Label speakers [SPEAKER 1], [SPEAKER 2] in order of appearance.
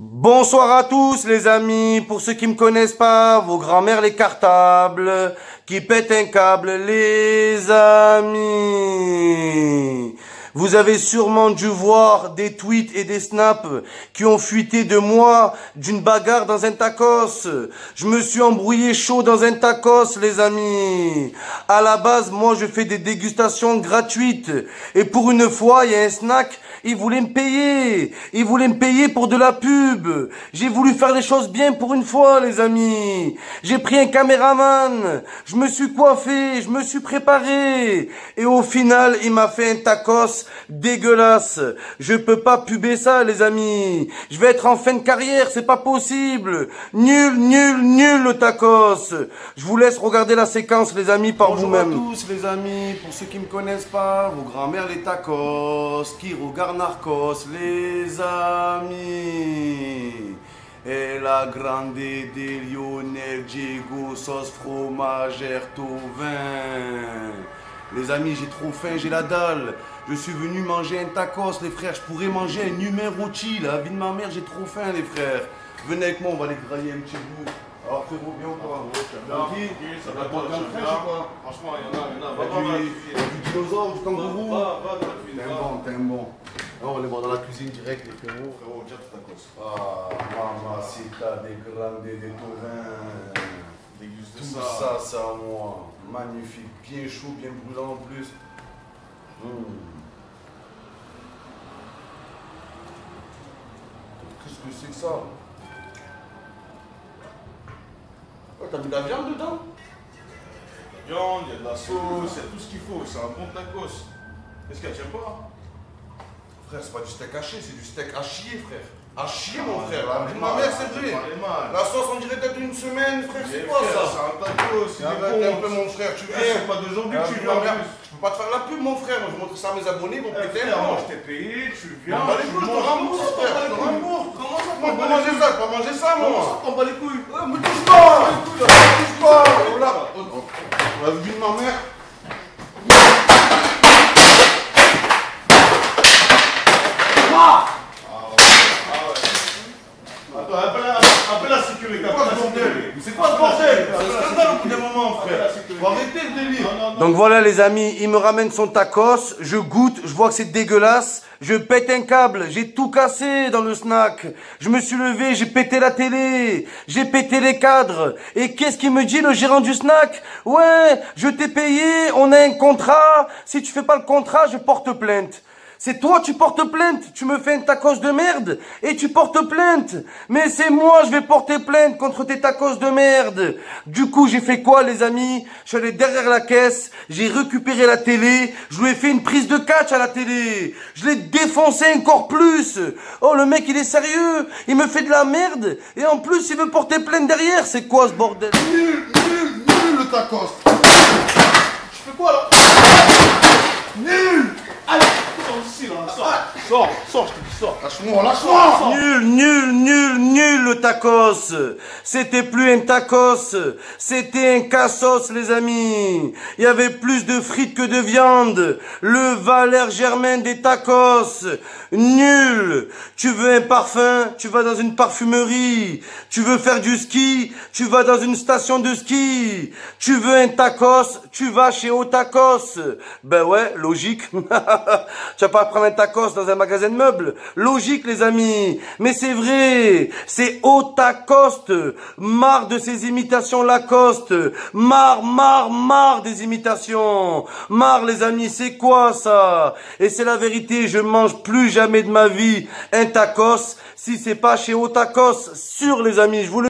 [SPEAKER 1] Bonsoir à tous les amis, pour ceux qui me connaissent pas, vos grands-mères les cartables, qui pètent un câble les amis. Vous avez sûrement dû voir des tweets et des snaps qui ont fuité de moi d'une bagarre dans un tacos. Je me suis embrouillé chaud dans un tacos, les amis. À la base, moi, je fais des dégustations gratuites. Et pour une fois, il y a un snack il voulait me payer. Il voulait me payer pour de la pub. J'ai voulu faire les choses bien pour une fois, les amis. J'ai pris un caméraman. Je me suis coiffé. Je me suis préparé. Et au final, il m'a fait un tacos dégueulasse. Je peux pas puber ça, les amis. Je vais être en fin de carrière. C'est pas possible. Nul, nul, nul le tacos. Je vous laisse regarder la séquence, les amis, par vous-même.
[SPEAKER 2] Bonjour à tous, les amis. Pour ceux qui me connaissent pas, vos grands-mères les tacos, qui regardent Narcos, les amis. Et la grande de Lionel Diego, sauce fromagère, vin. Les amis, j'ai trop faim, j'ai la dalle. Je suis venu manger un tacos, les frères. Je pourrais manger un numéro La vie de ma mère, j'ai trop faim, les frères. Venez avec moi, on va les grailler un petit bout. Alors frérot, bien ou pas? Tranquille Ça va pas bien fraîche ou quoi Franchement, il y en a, il y en a. Va, va, va, du dinosaure, du kangourou? Va, va, va, T'es un bon, t'es un bon. on va les voir dans la cuisine direct, les frérots. Frérot, déjà tout à cause. Ah, mamacita, des grandes, des taurins. Déguste Tout ça. ça, ça, moi. Magnifique. Bien chaud, bien brûlant en plus. Mmh. Qu'est-ce que c'est que ça t'as mis de la viande dedans
[SPEAKER 3] Il y a de la viande, il y a de la sauce, il y a tout ce qu'il faut. C'est un bon tacos. Qu'est-ce qu'elle tient pas?
[SPEAKER 2] Frère, c'est pas du steak haché, c'est du steak à chier, frère. À chier, mon frère. ma mère, c'est vrai. La sauce, on dirait peut-être une semaine, frère. C'est quoi ça
[SPEAKER 3] C'est un tacos. C'est
[SPEAKER 2] un peu, mon frère. Tu viens.
[SPEAKER 3] C'est pas d'aujourd'hui que tu viens.
[SPEAKER 2] Je peux pas te faire la pub, mon frère. Je vais montrer ça à mes abonnés. Péter
[SPEAKER 3] un Moi, je t'ai payé. Tu viens.
[SPEAKER 2] Bah, les couilles, je te rembourse, frère. Je te rembourse. Comment ça pas manger ça. Je pas manger ça, moi.
[SPEAKER 3] Comment ça, t'en bats les couilles
[SPEAKER 2] Me touche pas. Me touche pas. La vie de ma mère. C'est quoi ce bordel C'est scandale au bout d'un moment, frère. Faut arrêter le délire.
[SPEAKER 1] Donc voilà les amis, il me ramène son tacos, je goûte, je vois que c'est dégueulasse, je pète un câble, j'ai tout cassé dans le snack. Je me suis levé, j'ai pété la télé, j'ai pété les cadres. Et qu'est-ce qu'il me dit le gérant du snack? Ouais, je t'ai payé, on a un contrat, si tu fais pas le contrat, je porte plainte. C'est toi, tu portes plainte. Tu me fais un tacos de merde et tu portes plainte. Mais c'est moi, je vais porter plainte contre tes tacos de merde. Du coup, j'ai fait quoi, les amis? Je suis allé derrière la caisse, j'ai récupéré la télé, je lui ai fait une prise de catch à la télé. Je l'ai défoncé encore plus. Oh, le mec, il est sérieux. Il me fait de la merde et en plus, il veut porter plainte derrière. C'est quoi ce bordel?
[SPEAKER 2] Nul, nul, nul le tacos. Je fais quoi là Nul Allez Sors, sors, je te dis sors. Lâche-moi, lâche-moi.
[SPEAKER 1] Nul, nul, nul, nul le tacos. C'était plus un tacos, c'était un cassos, les amis. Il y avait plus de frites que de viande. Le Valère Germain des tacos. Nul. Tu veux un parfum, tu vas dans une parfumerie. Tu veux faire du ski, tu vas dans une station de ski. Tu veux un tacos, tu vas chez Otacos. Ben ouais, logique. tu vas pas prendre un tacos dans un magasin de meubles. Logique, les amis. Mais c'est vrai. C'est Otacoste. Marre de ces imitations Lacoste. Marre, marre, marre des imitations. Marre, les amis. C'est quoi ça? Et c'est la vérité. Je mange plus jamais de ma vie un tacos si c'est pas chez Otakos. Sur, les amis. Je vous le